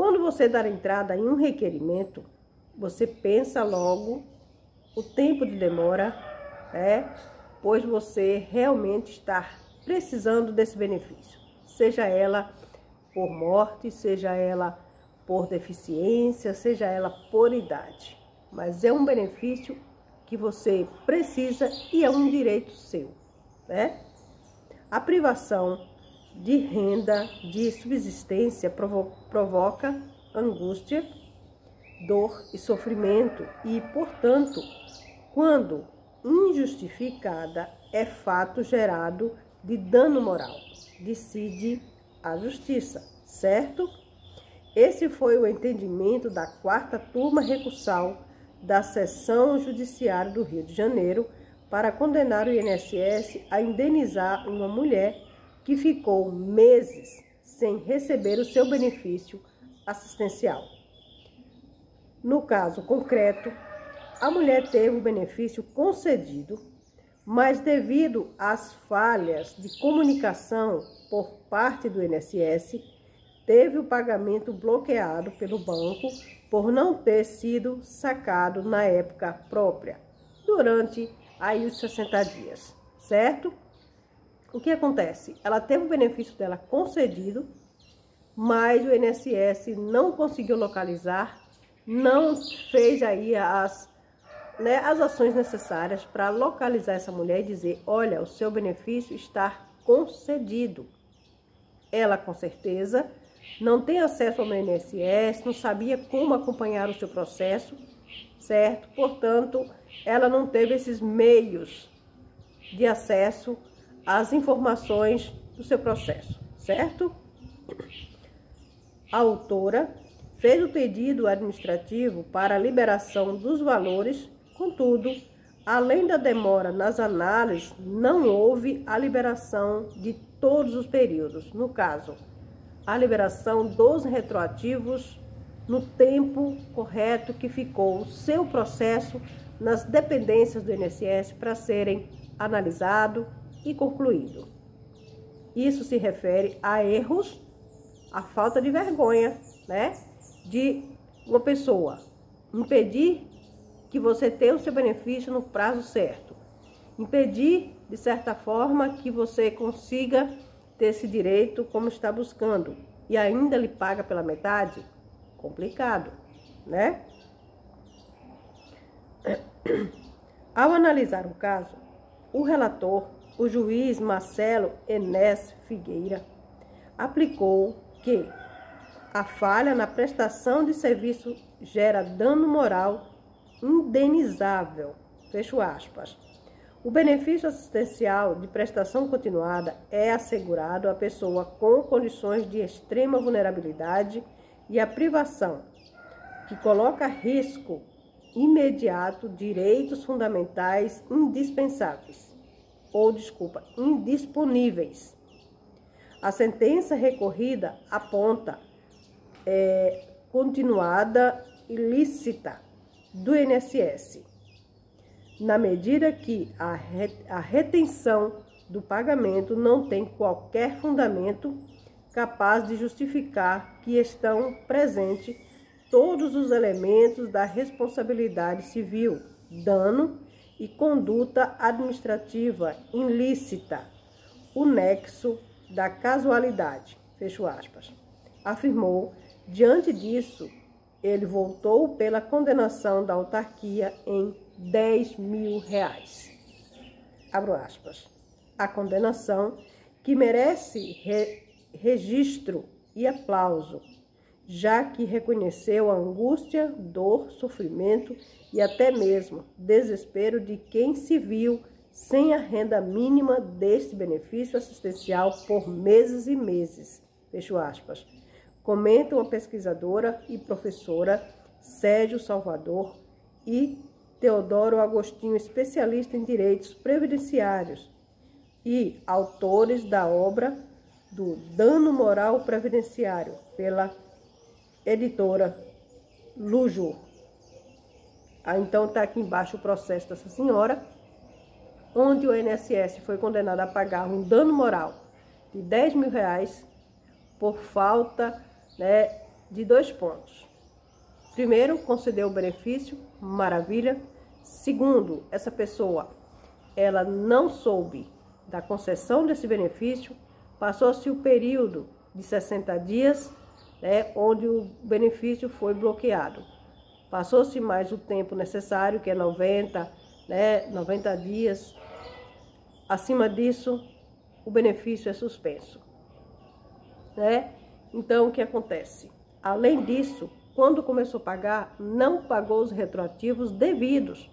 Quando você dar entrada em um requerimento, você pensa logo o tempo de demora, é, pois você realmente está precisando desse benefício, seja ela por morte, seja ela por deficiência, seja ela por idade. Mas é um benefício que você precisa e é um direito seu, né? A privação de renda de subsistência provo provoca angústia, dor e sofrimento e, portanto, quando injustificada, é fato gerado de dano moral, decide a justiça, certo? Esse foi o entendimento da quarta turma recursal da Seção Judiciária do Rio de Janeiro para condenar o INSS a indenizar uma mulher que ficou meses sem receber o seu benefício assistencial. No caso concreto, a mulher teve o benefício concedido, mas devido às falhas de comunicação por parte do INSS, teve o pagamento bloqueado pelo banco por não ter sido sacado na época própria, durante aí os 60 dias, certo? O que acontece? Ela teve o benefício dela concedido, mas o INSS não conseguiu localizar, não fez aí as, né, as ações necessárias para localizar essa mulher e dizer, olha, o seu benefício está concedido. Ela, com certeza, não tem acesso ao INSS, não sabia como acompanhar o seu processo, certo? Portanto, ela não teve esses meios de acesso às informações do seu processo, certo? A autora fez o pedido administrativo para a liberação dos valores, contudo, além da demora nas análises, não houve a liberação de todos os períodos. No caso, a liberação dos retroativos no tempo correto que ficou o seu processo nas dependências do INSS para serem analisado e concluído. Isso se refere a erros, a falta de vergonha, né, de uma pessoa impedir que você tenha o seu benefício no prazo certo, impedir de certa forma que você consiga ter esse direito como está buscando e ainda lhe paga pela metade, complicado, né? Ao analisar o caso, o relator, o juiz Marcelo Enes Figueira, aplicou que a falha na prestação de serviço gera dano moral indenizável. Fecho aspas. O benefício assistencial de prestação continuada é assegurado à pessoa com condições de extrema vulnerabilidade e a privação, que coloca risco imediato direitos fundamentais indispensáveis, ou desculpa, indisponíveis. A sentença recorrida aponta é, continuada ilícita do INSS na medida que a, a retenção do pagamento não tem qualquer fundamento capaz de justificar que estão presentes todos os elementos da responsabilidade civil, dano e conduta administrativa ilícita, o nexo da casualidade, fecho aspas. Afirmou, diante disso, ele voltou pela condenação da autarquia em 10 mil reais. Abro aspas. A condenação que merece re registro e aplauso, já que reconheceu a angústia, dor, sofrimento e até mesmo desespero de quem se viu sem a renda mínima deste benefício assistencial por meses e meses. Fecho aspas. Comenta uma pesquisadora e professora Sérgio Salvador e Teodoro Agostinho, especialista em direitos previdenciários e autores da obra do Dano Moral Previdenciário, pela editora Lujo. Ah, então está aqui embaixo o processo dessa senhora, onde o INSS foi condenado a pagar um dano moral de 10 mil reais por falta né, de dois pontos. Primeiro, concedeu o benefício, maravilha. Segundo, essa pessoa ela não soube da concessão desse benefício, passou-se o período de 60 dias, né, onde o benefício foi bloqueado. Passou-se mais o tempo necessário, que é 90, né, 90 dias. Acima disso, o benefício é suspenso. Né? Então, o que acontece? Além disso, quando começou a pagar, não pagou os retroativos devidos,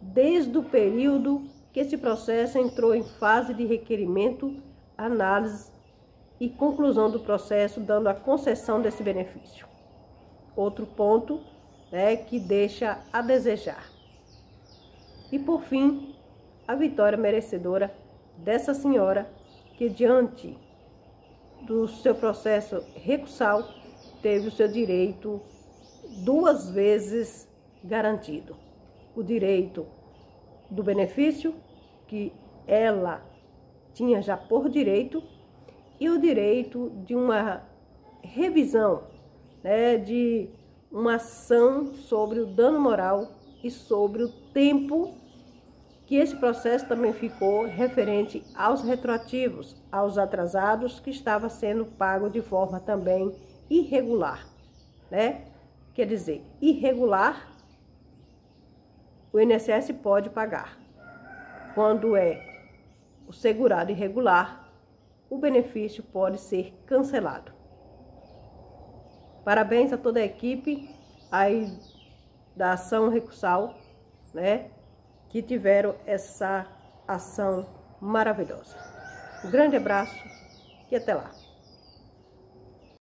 desde o período que esse processo entrou em fase de requerimento, análise e conclusão do processo, dando a concessão desse benefício. Outro ponto né, que deixa a desejar. E por fim, a vitória merecedora dessa senhora que, diante do seu processo recursal, teve o seu direito duas vezes garantido. O direito do benefício, que ela tinha já por direito, e o direito de uma revisão, né, de uma ação sobre o dano moral e sobre o tempo que esse processo também ficou referente aos retroativos, aos atrasados que estava sendo pago de forma também irregular, né? Quer dizer, irregular, o INSS pode pagar. Quando é o segurado irregular, o benefício pode ser cancelado. Parabéns a toda a equipe aí da ação recursal, né? Que tiveram essa ação maravilhosa. Um grande abraço e até lá.